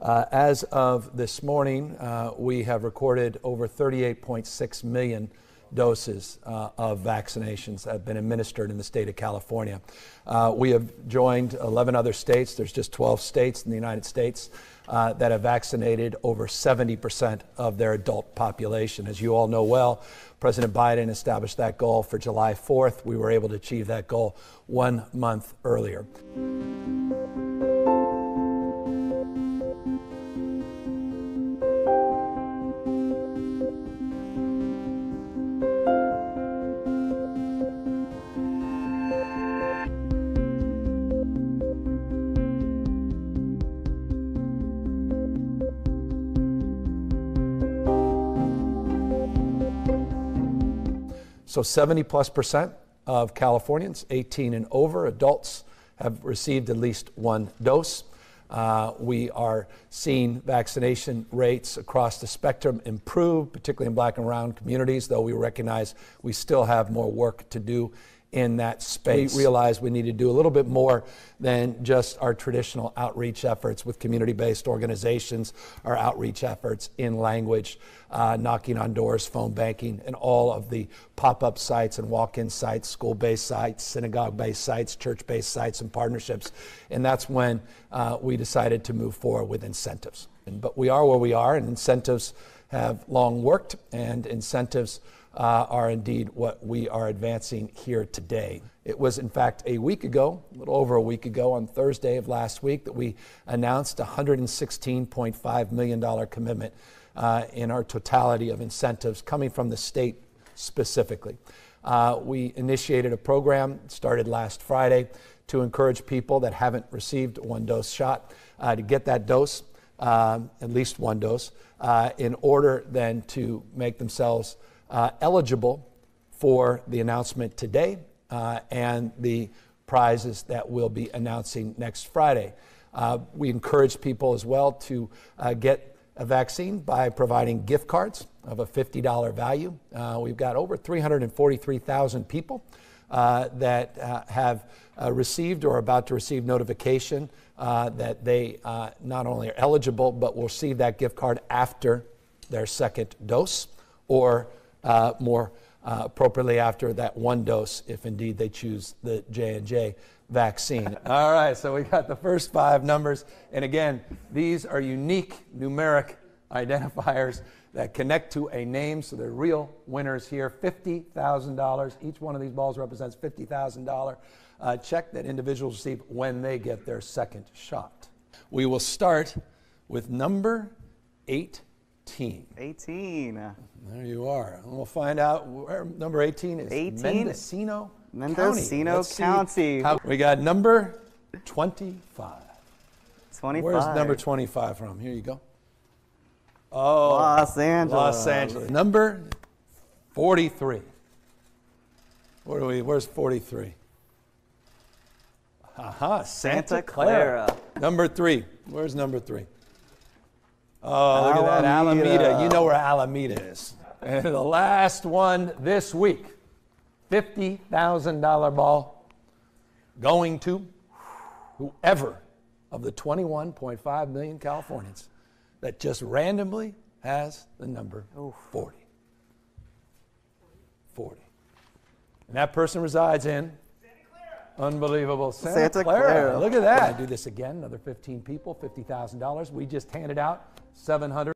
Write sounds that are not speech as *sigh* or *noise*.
Uh, as of this morning, uh, we have recorded over 38.6 million doses uh, of vaccinations that have been administered in the state of California. Uh, we have joined 11 other states. There's just 12 states in the United States uh, that have vaccinated over 70% of their adult population. As you all know well, President Biden established that goal for July 4th. We were able to achieve that goal one month earlier. So 70 plus percent of Californians, 18 and over, adults, have received at least one dose. Uh, we are seeing vaccination rates across the spectrum improve, particularly in black and brown communities, though we recognize we still have more work to do in that space. We realized we need to do a little bit more than just our traditional outreach efforts with community based organizations, our outreach efforts in language, uh, knocking on doors, phone banking, and all of the pop up sites and walk in sites, school based sites, synagogue based sites, church based sites, and partnerships. And that's when uh, we decided to move forward with incentives. But we are where we are, and incentives have long worked, and incentives uh, are indeed what we are advancing here today. It was, in fact, a week ago, a little over a week ago, on Thursday of last week, that we announced a $116.5 million commitment uh, in our totality of incentives coming from the state specifically. Uh, we initiated a program, started last Friday, to encourage people that haven't received one dose shot uh, to get that dose, um, at least one dose, uh, in order then to make themselves uh, eligible for the announcement today uh, and the prizes that we'll be announcing next Friday. Uh, we encourage people as well to uh, get a vaccine by providing gift cards of a $50 value. Uh, we've got over 343,000 people uh, that have received or are about to receive notification that they not only are eligible but will receive that gift card after their second dose or uh, more uh, appropriately after that one dose, if indeed they choose the J and J vaccine. *laughs* All right, so we got the first five numbers, and again, these are unique numeric identifiers that connect to a name, so they're real winners here. Fifty thousand dollars. Each one of these balls represents fifty thousand dollar uh, check that individuals receive when they get their second shot. We will start with number eight 18. 18. There you are. And we'll find out where number 18 is 18? Mendocino, Mendocino County. County. we got number 25. 25. Where's number 25 from? Here you go. Oh, Los Angeles. Los Angeles. Number 43. Where are we? Where's 43? Aha, Santa, Santa Clara. Clara. Number three. Where's number three? Oh, look at that Alameda. You know where Alameda is. And *laughs* the last one this week $50,000 ball going to whoever of the 21.5 million Californians that just randomly has the number 40. 40. And that person resides in Unbelievable. Santa, Santa Clara. Clara. Look at that. Do this again. Another 15 people, $50,000. We just handed out 700.